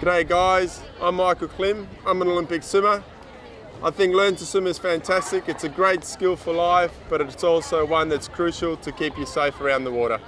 G'day guys, I'm Michael Klim. I'm an Olympic swimmer. I think learn to swim is fantastic. It's a great skill for life, but it's also one that's crucial to keep you safe around the water.